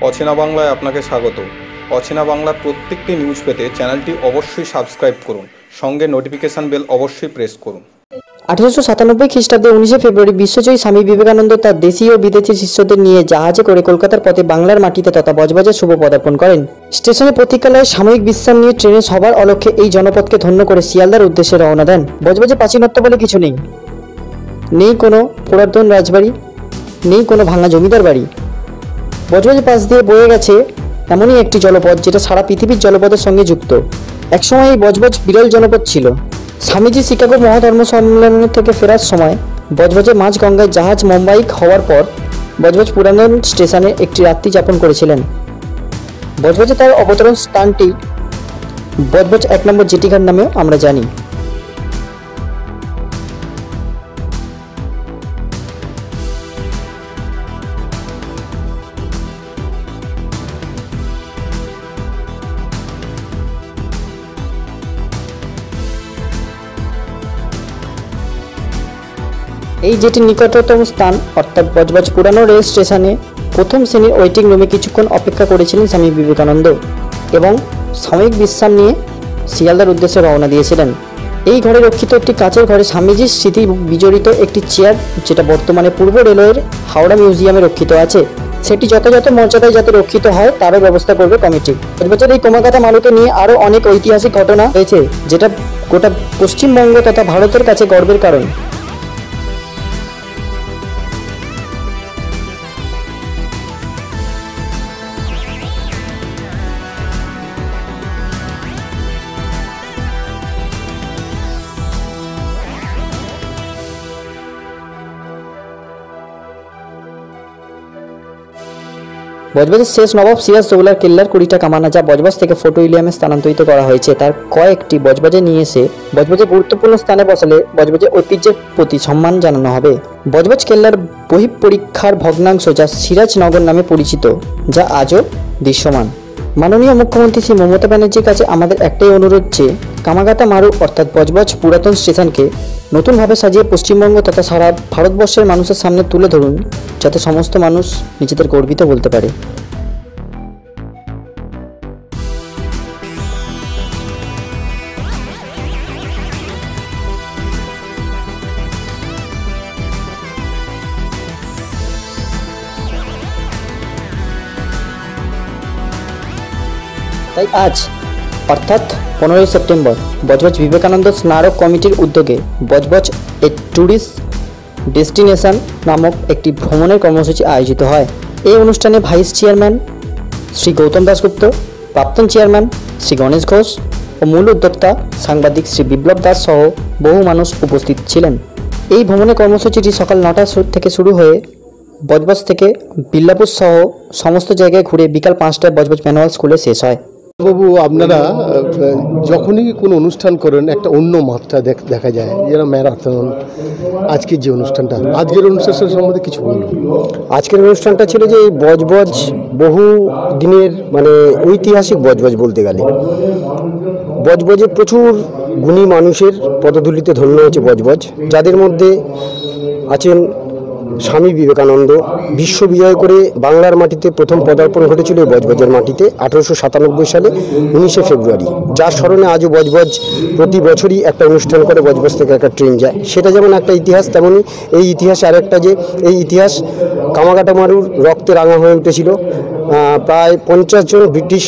অচেনা বাংলায় আপনাকে স্বাগত। অচেনা বাংলার প্রত্যেকটি নিউজ পেতে চ্যানেলটি অবশ্যই সাবস্ক্রাইব করুন। সঙ্গে নোটিফিকেশান বেল অবশ্যই প্রেস করুন। আঠারোশো সাতানব্বই খ্রিস্টাব্দে উনিশে ফেব্রুয়ারি বিশ্বজয়ী স্বামী বিবেকানন্দ তার দেশীয় ও বিদেশি শিষ্যদের নিয়ে জাহাজে করে কলকাতার পথে বাংলার মাটিতে তথা বজবজের শুভ পদার্পণ করেন। স্টেশনে প্রতীক্ষালয়ে সাময়িক বিশ্রাম নিয়ে ট্রেনে সবার অলক্ষ্যে এই জনপদকে ধন্য করে শিয়ালদার উদ্দেশ্যে রওনা দেন। বজবাজে প্রাচীনত্ব বলে কিছু নেই। নেই কোনো পুরাতন রাজবাড়ি, নেই কোনো ভাঙা জমিদার বাড়ি। বজবজের পাশ দিয়ে বয়ে গেছে এমনই একটি জলপথ যেটা সারা পৃথিবীর জলপথের সঙ্গে যুক্ত। একসময় এই বজবজ বিরল জনপদ ছিল। স্বামীজি শিকাগো মহাধর্ম সম্মেলন থেকে ফেরার সময় বজবজে মাঝ গঙ্গায় জাহাজ মুম্বাই হওয়ার পর বজবজ পুরাতন স্টেশনে একটি রাত্রি যাপন করেছিলেন। বজবজে তার অবতরণ স্থানটি বজবজ এক নম্বর জেটিঘাট নামেও আমরা জানি। এই যেটি নিকটতম স্থান, অর্থাৎ বজবজ পুরানো রেল স্টেশনে প্রথম শ্রেণির ওয়েটিং রুমে কিছুক্ষণ অপেক্ষা করেছিলেন স্বামী বিবেকানন্দ এবং সাময়িক বিশ্রাম নিয়ে শিয়ালদার উদ্দেশ্যে রওনা দিয়েছিলেন। এই ঘরে রক্ষিত একটি কাচের ঘরে স্বামীজির স্মৃতি বিজড়িত একটি চেয়ার, যেটা বর্তমানে পূর্ব রেলওয়ের হাওড়া মিউজিয়ামে রক্ষিত আছে। সেটি যথাযথ মর্যাদায় যাতে রক্ষিত হয়, তারও ব্যবস্থা করবে কমিটি। বছর এই কোমাকাতা মালুকে নিয়ে আরও অনেক ঐতিহাসিক ঘটনা হয়েছে, যেটা গোটা পশ্চিমবঙ্গ তথা ভারতের কাছে গর্বের কারণ। বজবজের শেষ নবাব সিরাজ দৌলার কেল্লার কুড়িটা কামানা যা বজবজ থেকে ফোর্ট উইলিয়ামে স্থানান্তরিত করা হয়েছে, তার কয়েকটি বজবজে নিয়ে এসে বজবজের গুরুত্বপূর্ণ স্থানে বসালে বজবজের ঐতিহ্যের প্রতি সম্মান জানানো হবে। বজবজ কেল্লার বহিঃপরীক্ষার ভগ্নাংশ যা সিরাজনগর নামে পরিচিত, যা আজও দৃশ্যমান। মাননীয় মুখ্যমন্ত্রী শ্রী মমতা ব্যানার্জির কাছে আমাদের একটাই অনুরোধ যে কামাগাতা মারু অর্থাৎ বজবজ পুরাতন স্টেশনকে নতুনভাবে সাজিয়ে পশ্চিমবঙ্গ তথা সারা ভারতবর্ষের মানুষের সামনে তুলে ধরুন, যাতে সমস্ত মানুষ নিজেদের গর্বিত বলতে পারে। তাই আজ, অর্থাৎ পনেরোই সেপ্টেম্বর, বজবজ বিবেকানন্দ স্মারক কমিটির উদ্যোগে বজবজ এ ট্যুরিস্ট ডেস্টিনেশন নামক একটি ভ্রমণের কর্মসূচি আয়োজিত হয়। এই অনুষ্ঠানে ভাইস চেয়ারম্যান শ্রী গৌতম দাসগুপ্ত প্রাক্তন চেয়ারম্যান শ্রী গণেশ ঘোষ ও মূল উদ্যোক্তা সাংবাদিক শ্রী বিপ্লব দাস সহ বহু মানুষ উপস্থিত ছিলেন। এই ভ্রমণের কর্মসূচিটি সকাল নটা থেকে শুরু হয়ে বজবজ থেকে বিল্লাপুর সহ সমস্ত জায়গায় ঘুরে বিকাল পাঁচটায় বজবজ ম্যানুয়াল স্কুলে শেষ হয়। বাবু, আপনারা যখনই কোনো অনুষ্ঠান করেন, একটা অন্য মাত্রা দেখা যায়। যেরকম ম্যারাথন, আজকের যে অনুষ্ঠানটা, আজকের অনুষ্ঠানের সম্বন্ধে কিছু বলুন। আজকের অনুষ্ঠানটা ছিল যে এই বজবজ বহু দিনের মানে ঐতিহাসিক বজবজ বলতে গেলে। বজবজে প্রচুর গুণী মানুষের পদধূলিতে ধন্য হয়েছে বজবজ, যাদের মধ্যে আছেন স্বামী বিবেকানন্দ বিশ্ব বিজয় করে বাংলার মাটিতে প্রথম পদার্পণ ঘটেছিল বজবজের মাটিতে, আঠারোশো সাতানব্বই সালে, উনিশে ফেব্রুয়ারি। যার স্মরণে আজও বজবজ প্রতি বছরই একটা অনুষ্ঠান করে বজবজ থেকে একটা ট্রেন যায়। সেটা যেমন একটা ইতিহাস তেমনই এই ইতিহাসে আরেকটা যে, এই ইতিহাস কামাকাটা মারুর রক্তে রাঙা হয়ে উঠেছিল। প্রায় পঞ্চাশ জন ব্রিটিশ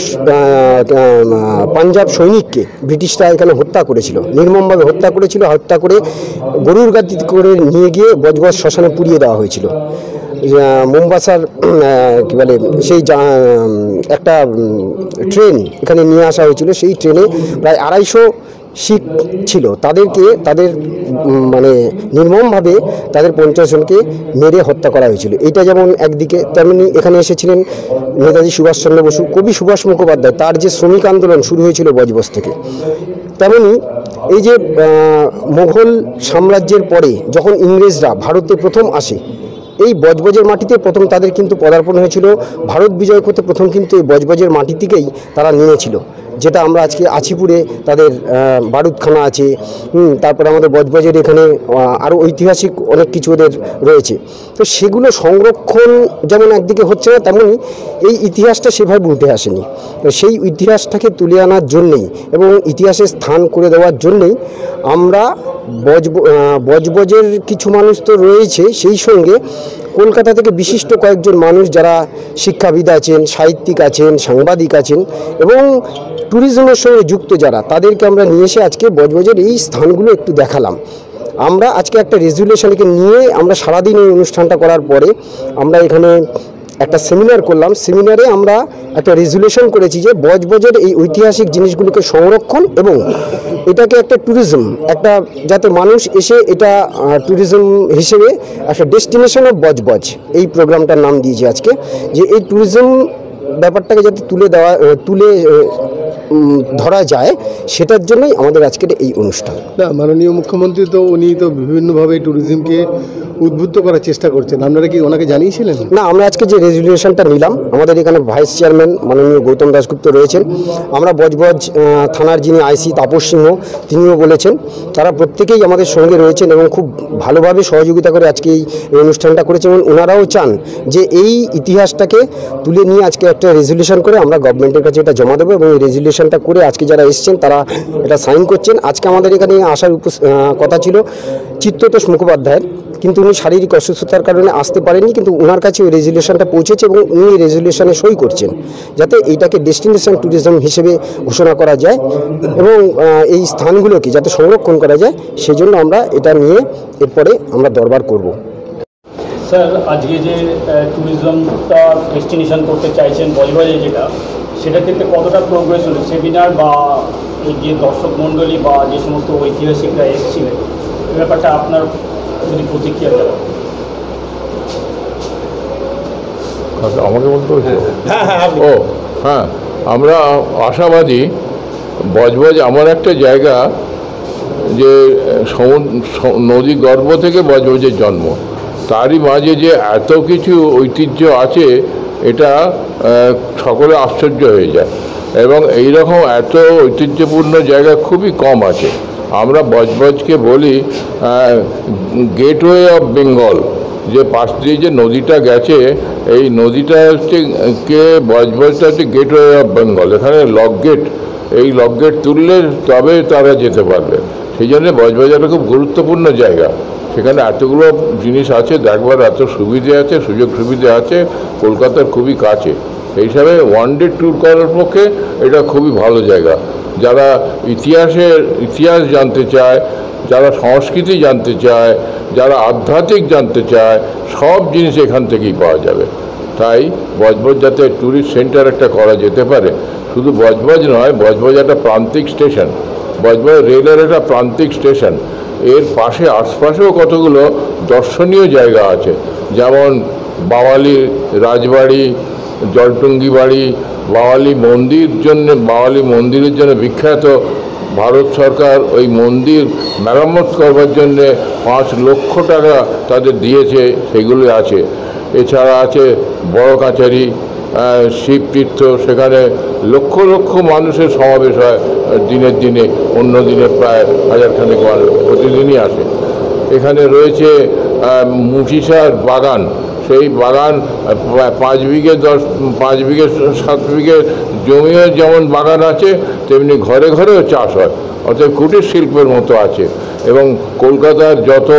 পাঞ্জাব সৈনিককে ব্রিটিশরা এখানে হত্যা করেছিল। নির্মমভাবে হত্যা করেছিল, হত্যা করে গরুর গাড়ি করে নিয়ে গিয়ে বজবজ শ্মশানে পুড়িয়ে দেওয়া হয়েছিল। মোম্বাসার কি বলে, সেই একটা ট্রেন এখানে নিয়ে আসা হয়েছিল। সেই ট্রেনে প্রায় আড়াইশো শিখ ছিল। তাদেরকে, তাদের মানে নির্মমভাবে তাদের পঞ্চাশ জনকে মেরে হত্যা করা হয়েছিল। এটা যেমন একদিকে, তেমনি এখানে এসেছিলেন নেতাজি সুভাষচন্দ্র বসু। কবি সুভাষ মুখোপাধ্যায়, তার যে শ্রমিক আন্দোলন শুরু হয়েছিল বজবজ থেকে। তেমনি এই যে মুঘল সাম্রাজ্যের পরে যখন ইংরেজরা ভারতে প্রথম আসে, এই বজবজের মাটিতে প্রথম তাদের কিন্তু পদার্পণ হয়েছিল। ভারত বিজয় করতে প্রথম কিন্তু এই বজবজের মাটি থেকেই তারা নেমেছিল যেটা আমরা আজকে আছিপুরে তাদের বারুদখানা আছে তারপরে আমাদের বজবজের এখানে আরও ঐতিহাসিক অনেক কিছু ওদের রয়েছে। তো সেগুলো সংরক্ষণ যেমন একদিকে হচ্ছে না তেমনই এই ইতিহাসটা সেভাবে উঠে আসেনি। তো সেই ইতিহাসটাকে তুলে আনার জন্যেই এবং ইতিহাসে স্থান করে দেওয়ার জন্যেই আমরা বজ বজবজের কিছু মানুষ তো রয়েছে, সেই সঙ্গে কলকাতা থেকে বিশিষ্ট কয়েকজন মানুষ যারা শিক্ষাবিদ আছেন, সাহিত্যিক আছেন, সাংবাদিক আছেন এবং ট্যুরিজমের সঙ্গে যুক্ত যারা, তাদেরকে আমরা নিয়ে এসে আজকে বজবজের এই স্থানগুলো একটু দেখালাম। আমরা আজকে একটা রেজুলেশনকে নিয়ে আমরা সারাদিন এই অনুষ্ঠানটা করার পরে আমরা এখানে একটা সেমিনার করলাম। সেমিনারে আমরা একটা রেজুলেশন করেছি যে বজবজের এই ঐতিহাসিক জিনিসগুলোকে সংরক্ষণ এবং এটাকে একটা ট্যুরিজম একটা যাতে মানুষ এসে এটা ট্যুরিজম হিসেবে একটা ডেস্টিনেশন অফ বজবজ, এই প্রোগ্রামটার নাম দিয়েছি আজকে। যে এই ট্যুরিজম ব্যাপারটাকে যাতে তুলে দেওয়া তুলে ধরা যায়, সেটার জন্যই আমাদের আজকের এই অনুষ্ঠান। না, মাননীয় মুখ্যমন্ত্রী তো উনি তো বিভিন্নভাবে ট্যুরিজমকে উদ্বুদ্ধ করার চেষ্টা করছেন। আপনারা কি ওনাকে জানিয়েছিলেন? না, আমরা আজকে যে রেজুলেশনটা নিলাম, আমাদের এখানে ভাইস চেয়ারম্যান মাননীয় গৌতম দাশগুপ্ত রয়েছেন। আমরা বজবজ থানার যিনি আইসি তাপস সিংহ, তিনিও বলেছেন, তারা প্রত্যেকেই আমাদের সঙ্গে রয়েছেন এবং খুব ভালোভাবে সহযোগিতা করে আজকে এই অনুষ্ঠানটা করেছেন এবং ওনারাও চান যে এই ইতিহাসটাকে তুলে নিয়ে আজকে একটা রেজুলেশন করে আমরা গভর্নমেন্টের কাছে এটা জমা দেবো এবং এই রেজুলেশনটা করে আজকে যারা এসছেন, তারা এটা সাইন করছেন। আজকে আমাদের এখানে আসার কথা ছিল চিত্ততোষ মুখোপাধ্যায়ের। কিন্তু উনি শারীরিক অসুস্থতার কারণে আসতে পারেননি, কিন্তু ওনার কাছে ওই রেজুলেশনটা পৌঁছেছে এবং উনি রেজুলেশনে সই করছেন, যাতে এইটাকে ডেস্টিনেশন ট্যুরিজম হিসেবে ঘোষণা করা যায় এবং এই স্থানগুলোকে যাতে সংরক্ষণ করা যায়, সেজন্য আমরা এটা নিয়ে এরপরে আমরা দরবার করব। স্যার, আজকে যে ট্যুরিজমটা ডেস্টিনেশন করতে চাইছেন বজবাজে যেটা, সেটার ক্ষেত্রে কতটা প্রোগ্রেস হলো? সেমিনার বা এই যে দর্শক মণ্ডলী বা যে সমস্ত ঐতিহাসিকরা এসেছিলেন ব্যাপারটা আপনার যদি প্রতিক্রিয়া আচ্ছা আমাকে বলতে হচ্ছে ও হ্যাঁ আমরা আশাবাদী বজবজ আমার একটা জায়গা যে সমুদ্র নদী গর্ভ থেকে বজবজের জন্ম। তারই মাঝে যে এত কিছু ঐতিহ্য আছে এটা সকলে আশ্চর্য হয়ে যায়। এবং এই রকম এত ঐতিহ্যপূর্ণ জায়গা খুবই কম আছে। আমরা বজবজকে বলি গেটওয়ে অফ বেঙ্গল যে পাশ দিয়ে যে নদীটা গেছে, এই নদীটা হচ্ছে, কে বজবজটা হচ্ছে গেটওয়ে অফ বেঙ্গল এখানে লক গেট এই লক গেট তুললে তবে তারা যেতে পারবে। সেই জন্য বজবাজারটা খুব গুরুত্বপূর্ণ জায়গা। সেখানে এতগুলো জিনিস আছে, দেখবার এত সুবিধে আছে, সুযোগ সুবিধে আছে, কলকাতার খুবই কাছে। সেই হিসাবে ওয়ান ডে ট্যুর করার পক্ষে এটা খুবই ভালো জায়গা। যারা ইতিহাসের ইতিহাস জানতে চায়, যারা সংস্কৃতি জানতে চায়, যারা আধ্যাত্মিক জানতে চায়, সব জিনিস এখান থেকেই পাওয়া যাবে। তাই বজবজ যাতে ট্যুরিস্ট সেন্টার একটা করা যেতে পারে, শুধু বজবজ নয়, বজবজ একটা প্রান্তিক স্টেশন বজবজ রেলের একটা প্রান্তিক স্টেশনের পাশে আশপাশেও কতগুলো দর্শনীয় জায়গা আছে, যেমন বাওয়ালি, রাজবাড়ি জলটুঙ্গি বাড়ি বাওয়ালি মন্দির জন্য বাওয়ালি মন্দিরের জন্য বিখ্যাত ভারত সরকার ওই মন্দির মেরামত করবার জন্যে পাঁচ লক্ষ টাকা তাদের দিয়েছে সেগুলি আছে। এছাড়া আছে বড় আহ, শিবতীর্থ সেখানে লক্ষ লক্ষ মানুষের সমাবেশ হয় দিনের দিনে অন্য দিনে প্রায় হাজারখানেক মানুষ প্রতিদিনই আসে। এখানে রয়েছে আহ, মুচিসার বাগান। সেই বাগান পাঁচ বিঘে দশ, পাঁচ বিঘে সাত বিঘে জমিও যেমন বাগান আছে, তেমনি ঘরে ঘরেও চাষ হয়। অর্থাৎ কুটির শিল্পের মতো আছে। এবং কলকাতার যত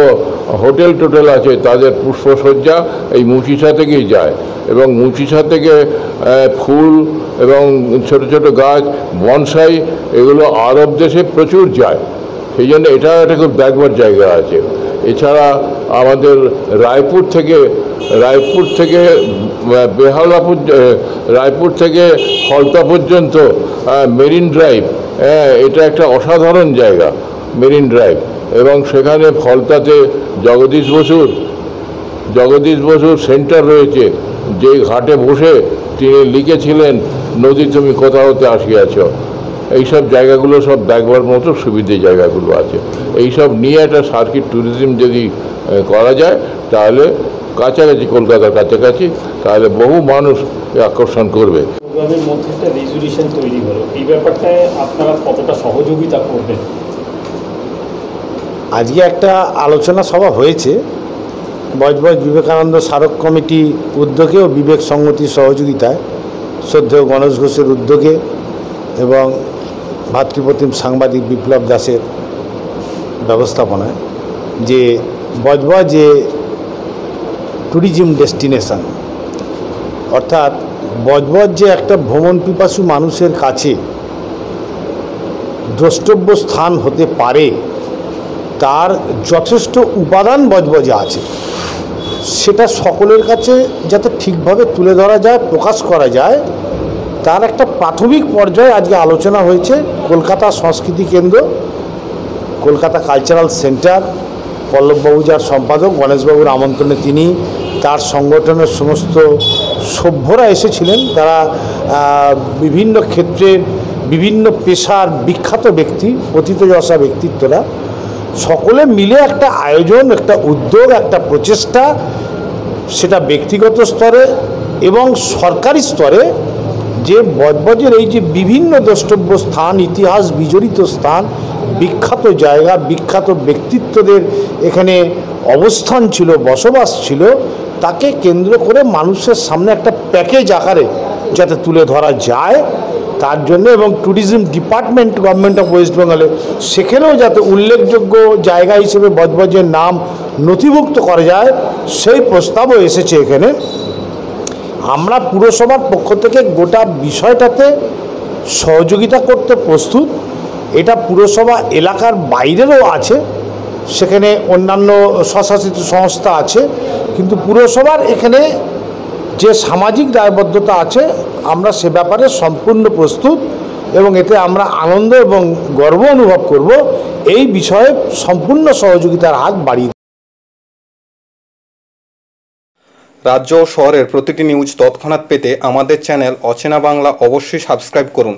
হোটেল টোটেল আছে, তাদের পুষ্পসজ্জা এই মুচিসা থেকেই যায়। এবং মুচিসা থেকে ফুল এবং ছোট ছোট গাছ, বনসাই, এগুলো আরব দেশে প্রচুর যায়। সেই জন্য এটা একটা খুব দেখবার জায়গা আছে। এছাড়া আমাদের রায়পুর থেকে রায়পুর থেকে বেহালা রায়পুর থেকে ফলতা পর্যন্ত মেরিন ড্রাইভ হ্যাঁ এটা একটা অসাধারণ জায়গা, মেরিন ড্রাইভ। এবং সেখানে ফলতাতে জগদীশ বসুর জগদীশ বসুর সেন্টার রয়েছে যে ঘাটে বসে তিনি লিখেছিলেন, নদী তুমি কোথা হতে আসিয়াছ? এইসব জায়গাগুলো সব দেখবার মতো সুবিধে জায়গাগুলো আছে। এইসব নিয়ে একটা সার্কিট ট্যুরিজম যদি করা যায়, তাহলে কাছাকাছি কলকাতার কাছাকাছি তাহলে বহু মানুষ আকর্ষণ করবে। ক্লাবের মধ্যে একটা রেজুলেশন তৈরি হলো। এই ব্যাপারটায় আপনারা কতটা সহযোগিতা করবেন? আজকে একটা আলোচনা সভা হয়েছে। বজবজ বিবেকানন্দ স্মারক কমিটি উদ্যোগে ও বিবেক সংগতির সহযোগিতায় শ্রদ্ধেয় গণেশ ঘোষের উদ্যোগে এবং ভাতৃপ্রতিম সাংবাদিক বিপ্লব দাসের ব্যবস্থাপনায় যে বজবজ যে ট্যুরিজম ডেস্টিনেশন অর্থাৎ বজবজ যে একটা ভ্রমণ পিপাসু মানুষের কাছে দ্রষ্টব্য স্থান হতে পারে, তার যথেষ্ট উপাদান বজবজে আছে। সেটা সকলের কাছে যাতে ঠিকভাবে তুলে ধরা যায়, প্রকাশ করা যায়, তার একটা প্রাথমিক পর্যায়ে আজকে আলোচনা হয়েছে। কলকাতা সংস্কৃতি কেন্দ্র, কলকাতা কালচারাল সেন্টার পল্লববাবু যার সম্পাদক, গণেশবাবুর আমন্ত্রণে তিনি তার সংগঠনের সমস্ত সভ্যরা এসেছিলেন। তারা বিভিন্ন ক্ষেত্রের বিভিন্ন পেশার বিখ্যাত ব্যক্তি, অতীতযশা ব্যক্তিত্বরা। সকলে মিলে একটা আয়োজন, একটা উদ্যোগ, একটা প্রচেষ্টা, সেটা ব্যক্তিগত স্তরে এবং সরকারি স্তরে যে বজবজের এই যে বিভিন্ন দ্রষ্টব্য স্থান, ইতিহাস বিজড়িত স্থান বিখ্যাত জায়গা, বিখ্যাত ব্যক্তিত্বদের এখানে অবস্থান ছিল, বসবাস ছিল, তাকে কেন্দ্র করে মানুষের সামনে একটা প্যাকেজ আকারে যাতে তুলে ধরা যায়। তার জন্য এবং tourism department government of west বেঙ্গলে সেখানেও যাতে উল্লেখযোগ্য জায়গা হিসেবে বজবজের নাম নথিভুক্ত করা যায়, সেই প্রস্তাবও এসেছে এখানে। আমরা পুরসভার পক্ষ থেকে গোটা বিষয়টাতে সহযোগিতা করতে প্রস্তুত। এটা পুরসভা এলাকার বাইরেরও আছে, সেখানে অন্যান্য স্বশাসিত সংস্থা আছে, কিন্তু পুরসভার এখানে যে সামাজিক দায়বদ্ধতা আছে, আমরা সে ব্যাপারে সম্পূর্ণ প্রস্তুত এবং এতে আমরা আনন্দ এবং গর্ব অনুভব করব। এই বিষয়ে সম্পূর্ণ সহযোগিতার হাত বাড়িয়ে রাজ্য ও শহরের প্রতিটি নিউজ তৎক্ষণাৎ পেতে আমাদের চ্যানেল অচেনা বাংলা অবশ্যই সাবস্ক্রাইব করুন।